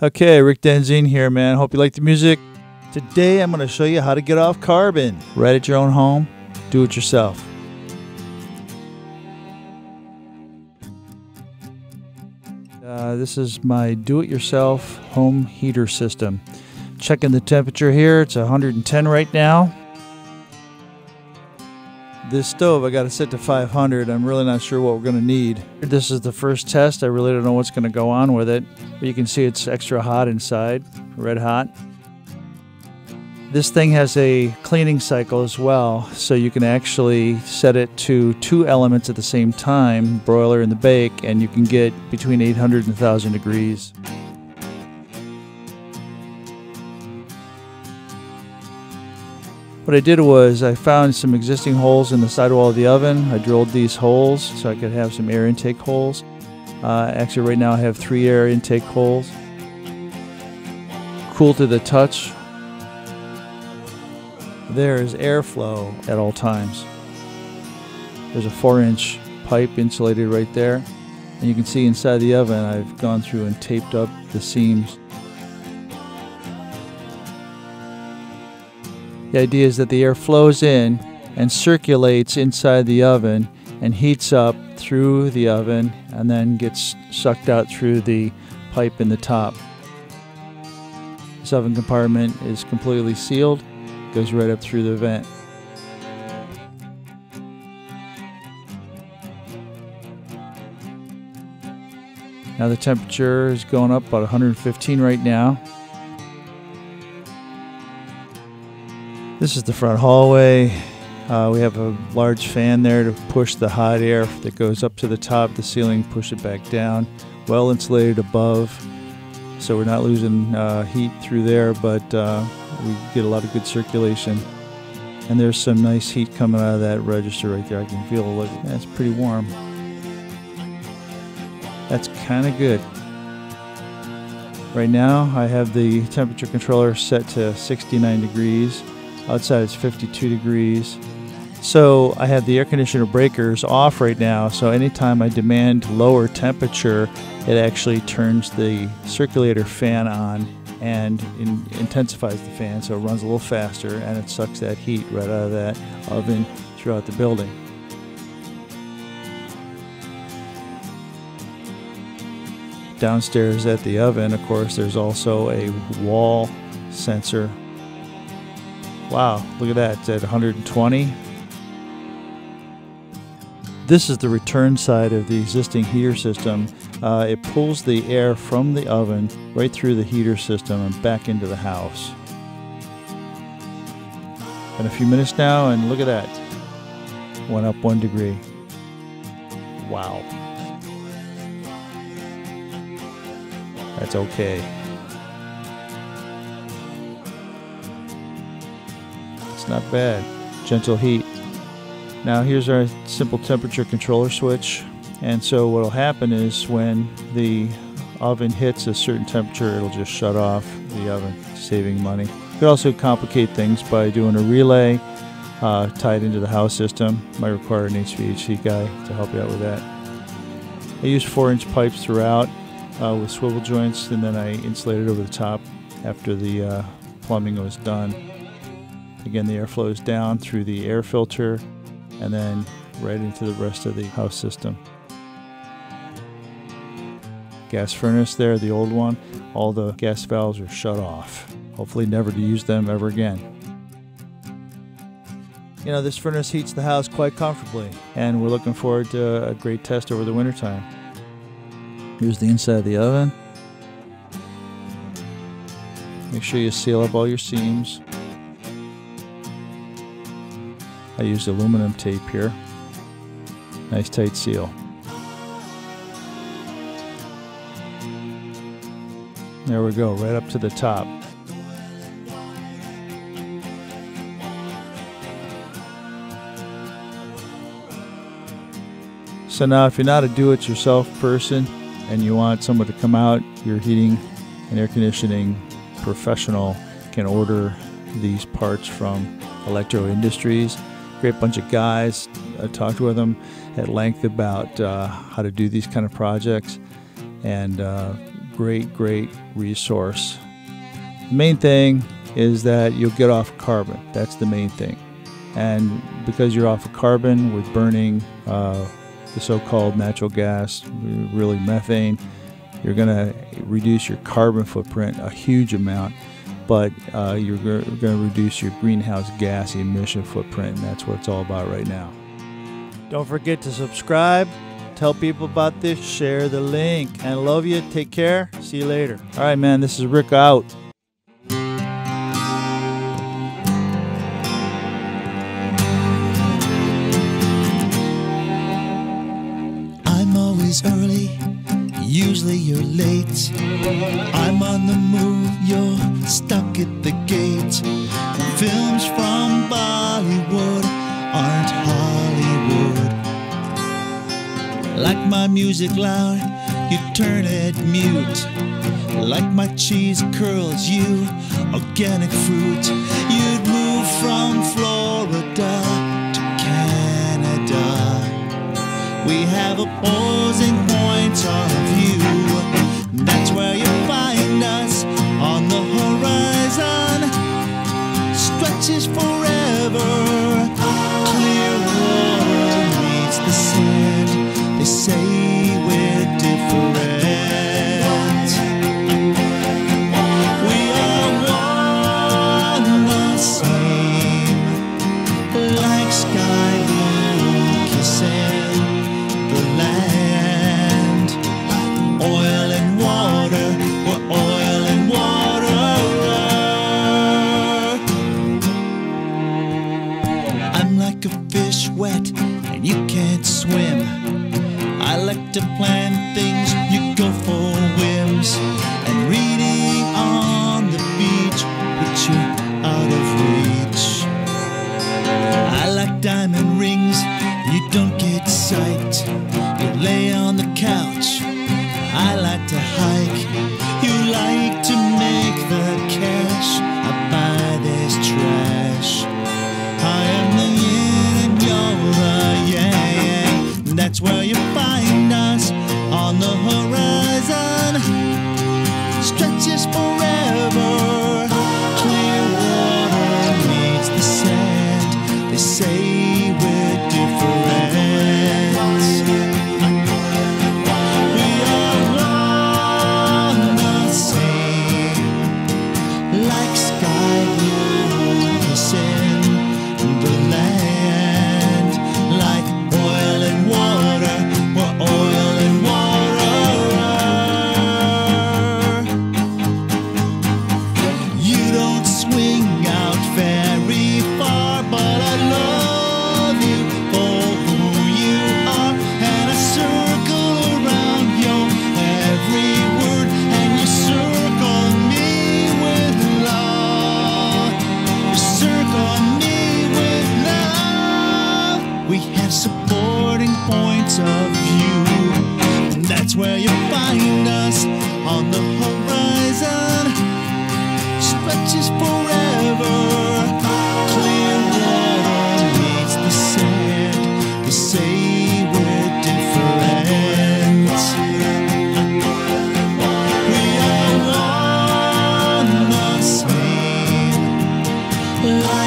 Okay, Rick Denzine here, man. Hope you like the music. Today I'm going to show you how to get off carbon right at your own home. Do it yourself. Uh, this is my do-it-yourself home heater system. Checking the temperature here. It's 110 right now. This stove I got to set to 500. I'm really not sure what we're going to need. This is the first test. I really don't know what's going to go on with it. But you can see it's extra hot inside, red hot. This thing has a cleaning cycle as well, so you can actually set it to two elements at the same time, broiler and the bake, and you can get between 800 and 1000 degrees. What I did was I found some existing holes in the sidewall of the oven. I drilled these holes so I could have some air intake holes. Uh, actually, right now I have three air intake holes. Cool to the touch. There is airflow at all times. There's a four inch pipe insulated right there. And you can see inside the oven I've gone through and taped up the seams The idea is that the air flows in and circulates inside the oven and heats up through the oven and then gets sucked out through the pipe in the top. This oven compartment is completely sealed, goes right up through the vent. Now the temperature is going up about 115 right now. This is the front hallway. Uh, we have a large fan there to push the hot air that goes up to the top of the ceiling, push it back down. Well insulated above, so we're not losing uh, heat through there, but uh, we get a lot of good circulation. And there's some nice heat coming out of that register right there. I can feel it. That's pretty warm. That's kind of good. Right now, I have the temperature controller set to 69 degrees. Outside it's 52 degrees. So I have the air conditioner breakers off right now. So anytime I demand lower temperature, it actually turns the circulator fan on and in, intensifies the fan so it runs a little faster and it sucks that heat right out of that oven throughout the building. Downstairs at the oven, of course, there's also a wall sensor Wow, look at that, it's at 120. This is the return side of the existing heater system. Uh, it pulls the air from the oven right through the heater system and back into the house. In a few minutes now, and look at that. Went up one degree. Wow. That's okay. Not bad. Gentle heat. Now here's our simple temperature controller switch. And so what'll happen is when the oven hits a certain temperature, it'll just shut off the oven, saving money. You could also complicate things by doing a relay uh, tied into the house system. Might require an HVAC guy to help you out with that. I used four inch pipes throughout uh, with swivel joints and then I insulated over the top after the uh, plumbing was done. Again, the air flows down through the air filter and then right into the rest of the house system. Gas furnace there, the old one, all the gas valves are shut off. Hopefully never to use them ever again. You know, this furnace heats the house quite comfortably, and we're looking forward to a great test over the wintertime. Here's the inside of the oven. Make sure you seal up all your seams. I used aluminum tape here. Nice tight seal. There we go, right up to the top. So now if you're not a do-it-yourself person and you want someone to come out, your heating and air conditioning professional can order these parts from Electro Industries great bunch of guys. I talked with them at length about uh, how to do these kind of projects, and uh, great, great resource. The main thing is that you'll get off carbon. That's the main thing. And because you're off of carbon with burning uh, the so called natural gas, really methane, you're going to reduce your carbon footprint a huge amount, but uh, you're going to reduce your greenhouse gas emission footprint. And that's what it's all about right now. Don't forget to subscribe, tell people about this, share the link. And I love you. Take care. See you later. All right, man. This is Rick out. I'm always early, usually you're late. I'm on the move, you're stuck at the gate. Films from Bollywood aren't Hollywood. Like my music loud, you turn it mute. Like my cheese curls, you organic fruit. You'd move from Florida to Canada. We have opposing points of view. That's where you Stretches forever. To plan 一。